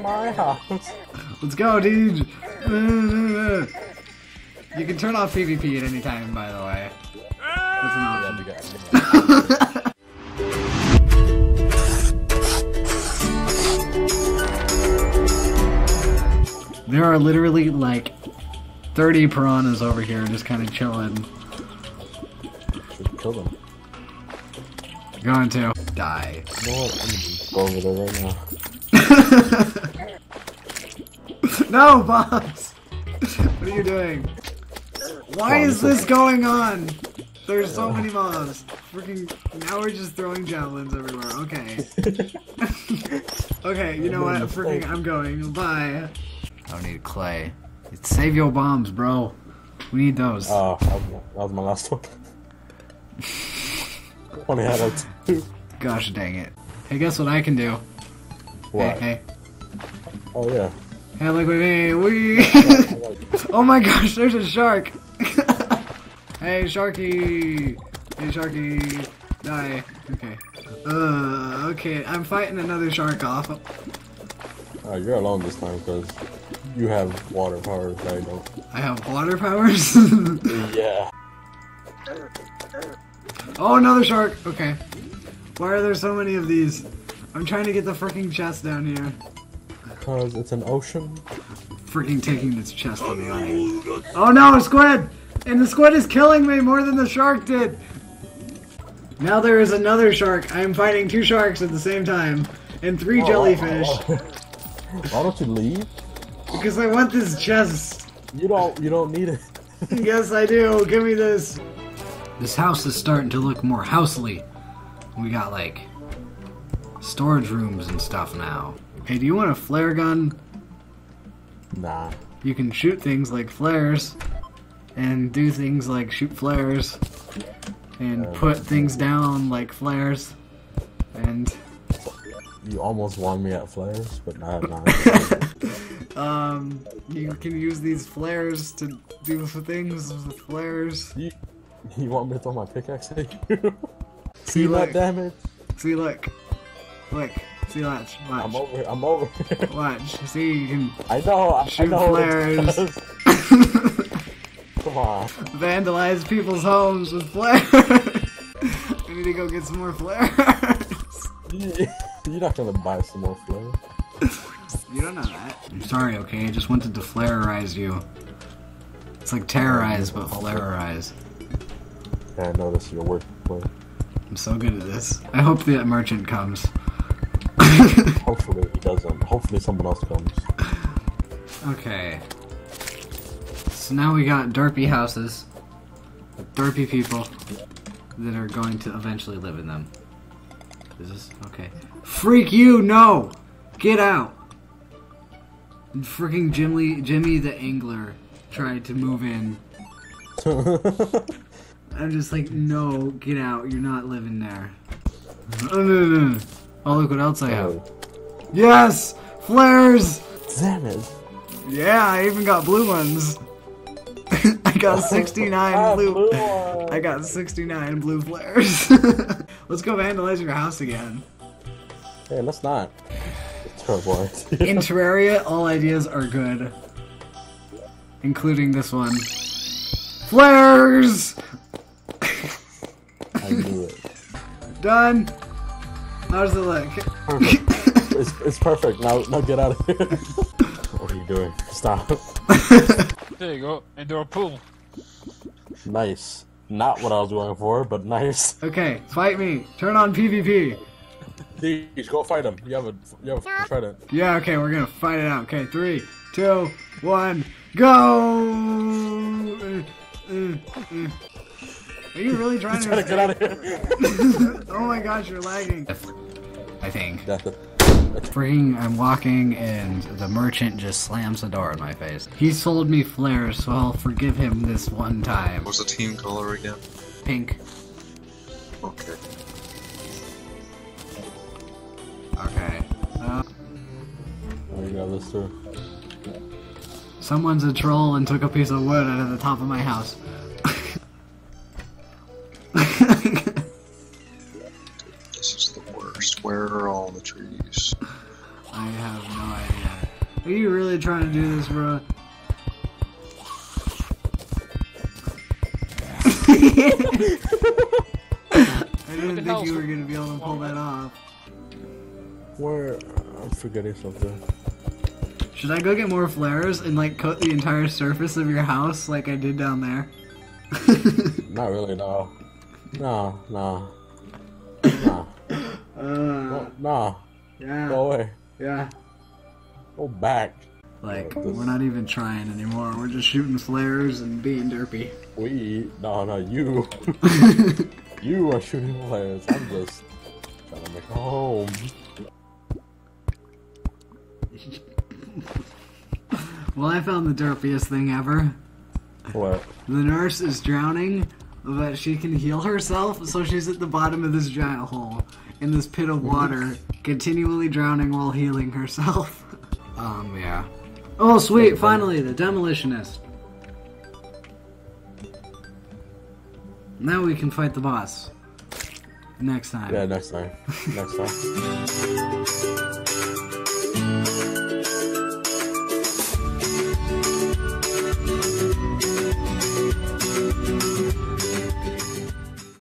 My house. Let's go, dude. You can turn off PvP at any time, by the way. That's an option. Yeah, we got. There are literally like 30 piranhas over here just kind of chilling. Should kill them. Going to die. You know what? I'm gonna go over there right now. No, bombs! what are you doing? Why is this going on? There's so many mobs. Freaking. Now we're just throwing javelins everywhere. Okay. okay, you know what? Freaking. I'm going. Bye. I don't need clay. Save your bombs, bro. We need those. Oh, that was my, that was my last one. Only had like two. Gosh dang it. Hey, guess what I can do? What? Hey, hey. Oh yeah. Hey, look at me. Wee. oh my gosh, there's a shark. hey, Sharky. Hey, Sharky. Die. Okay. Uh, okay. I'm fighting another shark off. Uh, you're alone this time because you have water powers. I don't. I have water powers. Yeah. oh, another shark. Okay. Why are there so many of these? I'm trying to get the freaking chest down here. Because it's an ocean. Freaking taking this chest on the island. Oh no, a squid! And the squid is killing me more than the shark did. Now there is another shark. I am fighting two sharks at the same time. And three oh. jellyfish. Why don't you leave? Because I want this chest. You don't. You don't need it. Yes, I do. Give me this. This house is starting to look more housely. We got like storage rooms and stuff now. Hey, do you want a flare gun? Nah. You can shoot things like flares and do things like shoot flares and put things down like flares and You almost won me at flares, but not. not um you can use these flares to do things with flares. you, you want me to throw my pickaxe at you? See look, damage? see look. Look. See watch. Watch. I'm over. I'm over. Watch. See you can I know. I, I Shoot know. flares. Come on. vandalize people's homes with flares. I need to go get some more flares. You're not gonna buy some more flares. You don't know that. I'm sorry, okay? I just wanted to flareize you. It's like terrorize, but flareize. Yeah, I know this is your work. I'm so good at this. I hope that merchant comes. Hopefully he doesn't. Hopefully someone else comes. Okay. So now we got derpy houses. Derpy people that are going to eventually live in them. Is this okay? Freak you! No! Get out! And freaking Jimmy, Jimmy the Angler tried to move in. I'm just like, no, get out. You're not living there. Oh. Oh, look what else I have. Yes! Flares! Damn it. Yeah, I even got blue ones. I got 69 Ah, blue. blue. I got 69 blue flares. Let's go vandalize your house again. Hey, let's not. It's terrible. idea. In Terraria, all ideas are good. Including this one. Flares! I knew it. Done! How's it look? Perfect. it's, it's perfect. Now, now get out of here. what are you doing? Stop. There you go, indoor pool. Nice. Not what I was going for, but nice. Okay, fight me. Turn on PvP. Please go fight him. You have a you have a trident. Yeah, okay, we're gonna fight it out. Okay, three, two, one, go! Are you really trying Trying to to get out of here. Oh my gosh, you're lagging. I think. That's it. Freaking, I'm walking and the merchant just slams the door in my face. He sold me flares, so I'll forgive him this one time. What's the team color again? Pink. Okay. Okay. Uh, Oh, you got this too. someone's a troll and took a piece of wood out of the top of my house. Are you really trying to do this, bro? I didn't think you were gonna be able to pull that off. Where? I'm forgetting something. Should I go get more flares and like coat the entire surface of your house like I did down there? Not really, no. No, no. Nah. Uh, No, nah. yeah, Go away. yeah. Go back. Like, this- we're not even trying anymore. We're just shooting flares and being derpy. We. No, no, you. you are shooting players. I'm just trying to make a home. Well, I found the derpiest thing ever. What? The nurse is drowning, but she can heal herself, so she's at the bottom of this giant hole in this pit of water, continually drowning while healing herself. um, yeah. Oh, sweet! Finally, the demolitionist. Now we can fight the boss. Next time. Yeah, next time. Next time.